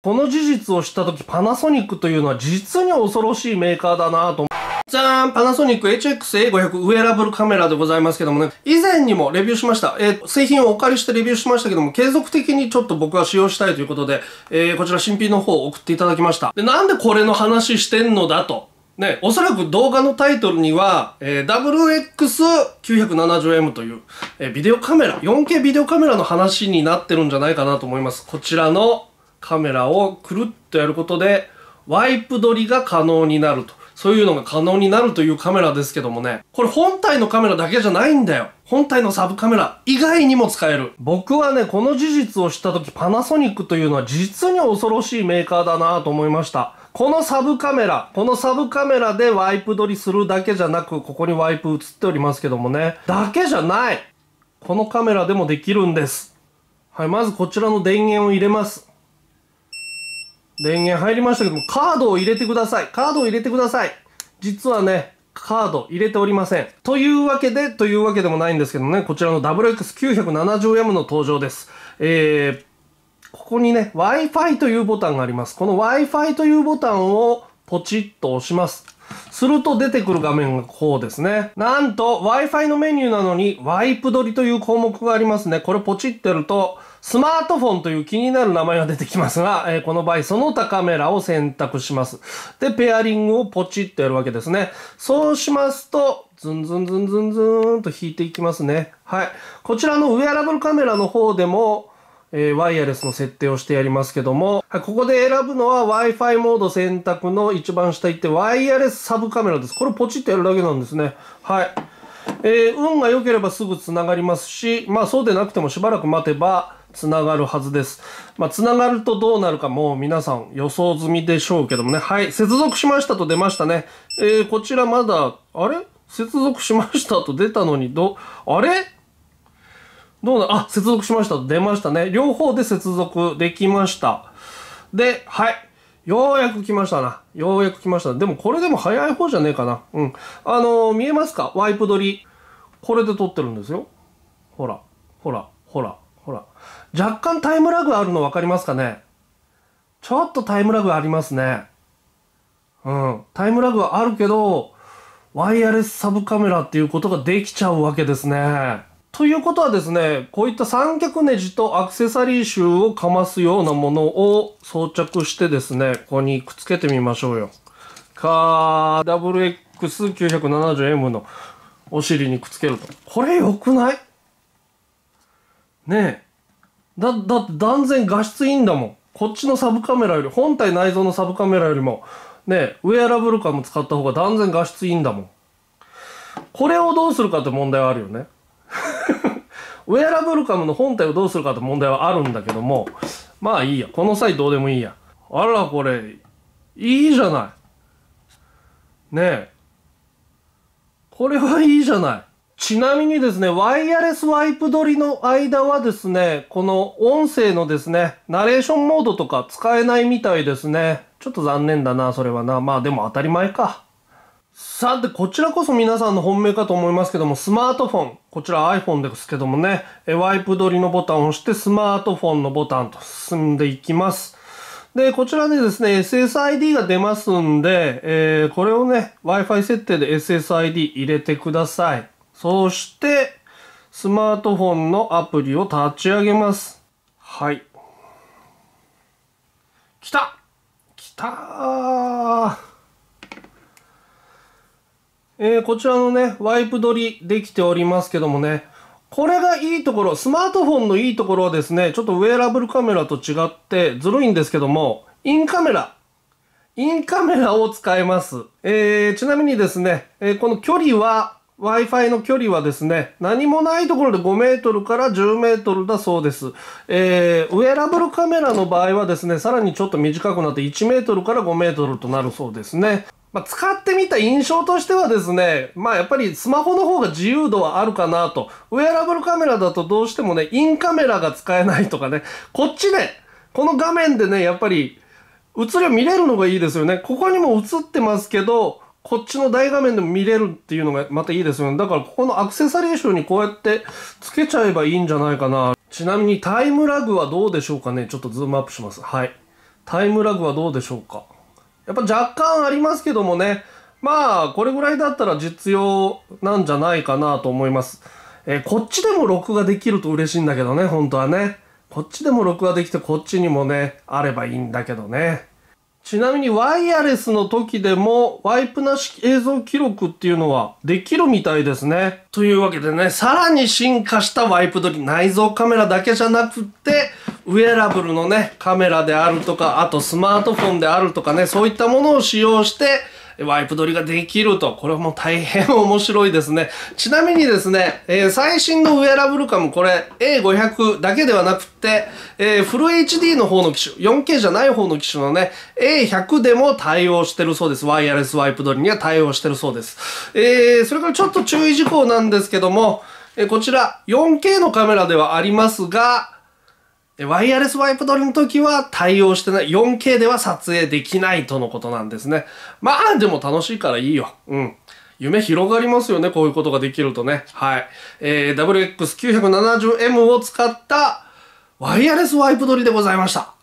この事実を知った時パナソニックというのは実に恐ろしいメーカーだなと。じゃーんパナソニック HX-A500 ウェアラブルカメラでございますけどもね、以前にもレビューしました。えー、製品をお借りしてレビューしましたけども、継続的にちょっと僕は使用したいということで、えー、こちら新品の方を送っていただきました。で、なんでこれの話してんのだと。ね、おそらく動画のタイトルには、えー、WX970M という、えー、ビデオカメラ、4K ビデオカメラの話になってるんじゃないかなと思います。こちらのカメラをくるっとやることで、ワイプ撮りが可能になると。そういうのが可能になるというカメラですけどもね。これ本体のカメラだけじゃないんだよ。本体のサブカメラ以外にも使える。僕はね、この事実を知った時パナソニックというのは実に恐ろしいメーカーだなと思いました。このサブカメラ、このサブカメラでワイプ撮りするだけじゃなく、ここにワイプ映っておりますけどもね。だけじゃないこのカメラでもできるんです。はい、まずこちらの電源を入れます。電源入りましたけども、カードを入れてください。カードを入れてください。実はね、カード入れておりません。というわけで、というわけでもないんですけどね、こちらの WX970M の登場です。えー、ここにね、Wi-Fi というボタンがあります。この Wi-Fi というボタンをポチッと押します。すると出てくる画面がこうですね。なんと Wi-Fi のメニューなのにワイプ取りという項目がありますね。これポチってるとスマートフォンという気になる名前が出てきますが、えー、この場合、その他カメラを選択します。で、ペアリングをポチッとやるわけですね。そうしますと、ズンズンズンズンズンと引いていきますね。はい。こちらのウェアラブルカメラの方でも、えー、ワイヤレスの設定をしてやりますけども、はい、ここで選ぶのは Wi-Fi モード選択の一番下行って、ワイヤレスサブカメラです。これポチッとやるだけなんですね。はい。えー、運が良ければすぐ繋がりますし、まあそうでなくてもしばらく待てば、つながるはずです。まあ、つながるとどうなるかもう皆さん予想済みでしょうけどもね。はい。接続しましたと出ましたね。えー、こちらまだ、あれ？接続しましたと出たのに、ど、あれ？どうな、あ、接続しました出ましたね。両方で接続できました。で、はい。ようやく来ましたな。ようやく来ました。でもこれでも早い方じゃねえかな。うん。あのー、見えますか？ワイプ撮り。これで撮ってるんですよ。ほら、ほら、ほら。ほら。若干タイムラグあるの分かりますかね？ちょっとタイムラグありますね。うん。タイムラグはあるけど、ワイヤレスサブカメラっていうことができちゃうわけですね。ということはですね、こういった三脚ネジとアクセサリーシューをかますようなものを装着してですね、ここにくっつけてみましょうよ。か WX970M のお尻にくっつけると。これ良くない？ねえ。だ、だって断然画質いいんだもん。こっちのサブカメラより、本体内蔵のサブカメラよりも、ねえウェアラブルカム使った方が断然画質いいんだもん。これをどうするかって問題はあるよね。ウェアラブルカムの本体をどうするかって問題はあるんだけども、まあいいや。この際どうでもいいや。あら、これ、いいじゃない。ねえ。これはいいじゃない。ちなみにですね、ワイヤレスワイプ撮りの間はですね、この音声のですね、ナレーションモードとか使えないみたいですね。ちょっと残念だな、それはな。まあでも当たり前か。さて、こちらこそ皆さんの本命かと思いますけども、スマートフォン。こちら iPhone ですけどもね、ワイプ撮りのボタンを押して、スマートフォンのボタンと進んでいきます。で、こちらでですね、SSID が出ますんで、えー、これをね、Wi-Fi 設定で SSID 入れてください。そして、スマートフォンのアプリを立ち上げます。はい。来た来たーえー、こちらのね、ワイプ撮りできておりますけどもね、これがいいところ、スマートフォンのいいところはですね、ちょっとウェアラブルカメラと違ってずるいんですけども、インカメラ。インカメラを使えます。えー、ちなみにですね、えー、この距離は Wi-Fi の距離はですね、何もないところで5メートルから10メートルだそうです。えー、ウェアラブルカメラの場合はですね、さらにちょっと短くなって1メートルから5メートルとなるそうですね。まあ、使ってみた印象としてはですね、まあやっぱりスマホの方が自由度はあるかなと。ウェアラブルカメラだとどうしてもね、インカメラが使えないとかね、こっちで、この画面でね、やっぱり映りを見れるのがいいですよね。ここにも映ってますけど、こっちの大画面でも見れるっていうのがまたいいですよね。だからここのアクセサリーシューにこうやって付けちゃえばいいんじゃないかな。ちなみにタイムラグはどうでしょうかね。ちょっとズームアップします。はい。タイムラグはどうでしょうかやっぱ若干ありますけどもね、まあ、これぐらいだったら実用なんじゃないかなと思います。えー、こっちでも録画できると嬉しいんだけどね、本当はね。こっちでも録画できて、こっちにもね、あればいいんだけどね。ちなみにワイヤレスの時でもワイプなし映像記録っていうのはできるみたいですね。というわけでね、さらに進化したワイプ撮り、内蔵カメラだけじゃなくって、ウェアラブルのね、カメラであるとか、あとスマートフォンであるとかね、そういったものを使用して、ワイプ撮りができると。これはもう大変面白いですね。ちなみにですね、えー、最新のウェアラブルカム、これ A500 だけではなくて、えー、フル HD の方の機種、4K じゃない方の機種のね、A100 でも対応してるそうです。ワイヤレスワイプ撮りには対応してるそうです。えー、それからちょっと注意事項なんですけども、え、こちら 4K のカメラではありますが、でワイヤレスワイプ撮りの時は対応してない。4K では撮影できないとのことなんですね。まあ、でも楽しいからいいよ。うん。夢広がりますよね、こういうことができるとね。はい。えー、WX970M を使ったワイヤレスワイプ撮りでございました。